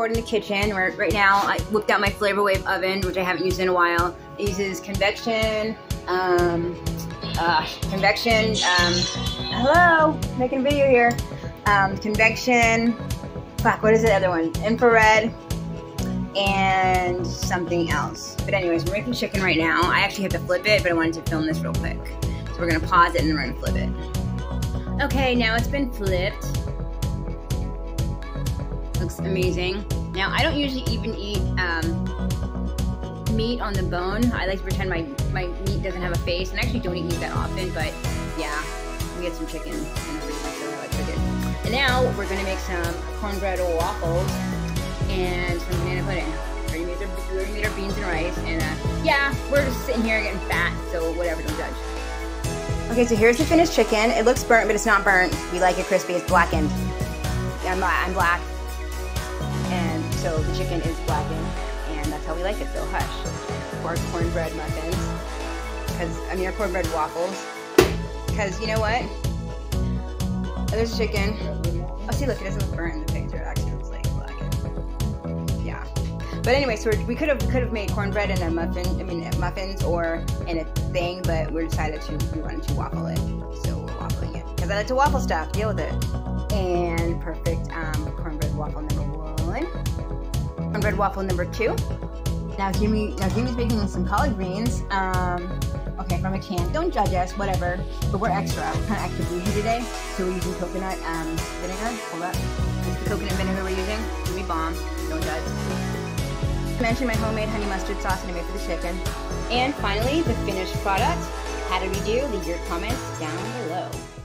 forward in the kitchen. Where right now I whipped out my Flavor Wave oven, which I haven't used in a while. It uses convection, um, uh, convection. Um, hello, making a video here. Um, convection. Fuck, what is the other one? Infrared and something else. But anyways, we're making chicken right now. I actually have to flip it, but I wanted to film this real quick. So we're gonna pause it and then we're gonna flip it. Okay, now it's been flipped. Looks amazing. Now, I don't usually even eat um, meat on the bone. I like to pretend my, my meat doesn't have a face, and I actually don't eat meat that often, but yeah, we get some chicken. And now we're gonna make some cornbread waffles and some banana pudding. We made our, we already made our beans and rice, and uh, yeah, we're just sitting here getting fat, so whatever, don't judge. Okay, so here's the finished chicken. It looks burnt, but it's not burnt. We like it crispy. It's blackened. Yeah, I'm, I'm black so the chicken is blackened, and that's how we like it, so hush. Our cornbread muffins, because, I mean, our cornbread waffles, because, you know what? There's chicken. Oh, see, look, it doesn't in the picture, it actually looks like blackened. Yeah. But anyway, so we could have could have made cornbread in a muffin, I mean, muffins or in a thing, but we decided to, we wanted to waffle it, so we're waffling it. Because I like to waffle stuff, deal with it. And perfect um, Cornbread waffle number two. Now Jimmy, now Jimmy's making some collard greens. Um, okay, from a can. Don't judge us, whatever. But we're extra. We're kind of extra bougie today, so we're using coconut um, vinegar. Hold up. This is the coconut vinegar we're using. Jimmy bomb. Don't judge. I mentioned my homemade honey mustard sauce that I made for the chicken. And finally, the finished product. How did we do? Leave your comments down below.